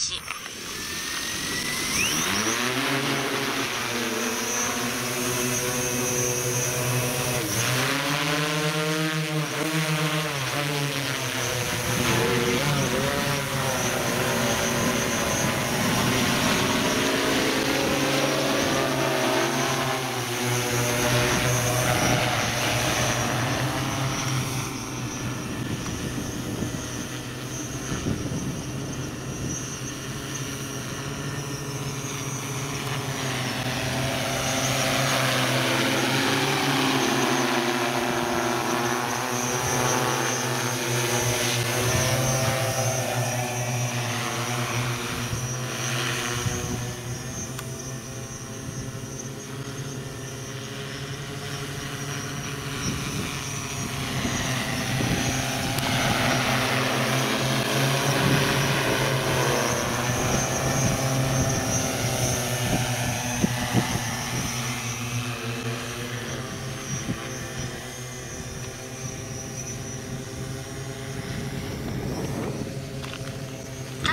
し。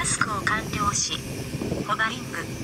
スクを完了しホバリング。